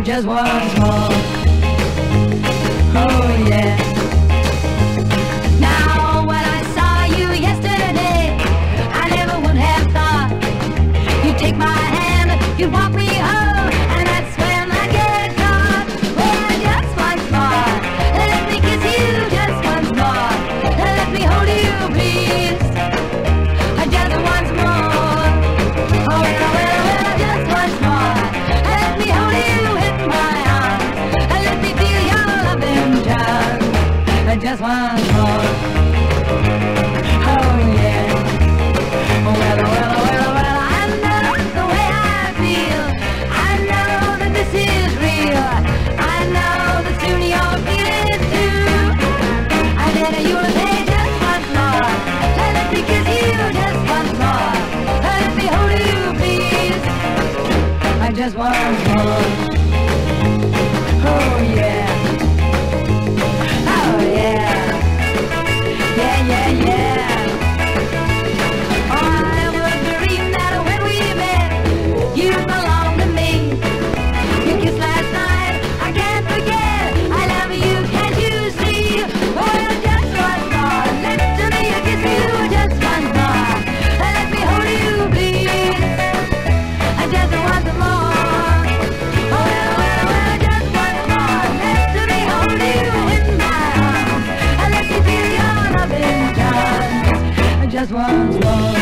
just once more. Just one more. Oh, yeah. Well, well, well, well, I know the way I feel. I know that this is real. I know that soon you'll feel it too. I said you'll say just once more. Kiss you just more. Let hold you, please. I just once just once more.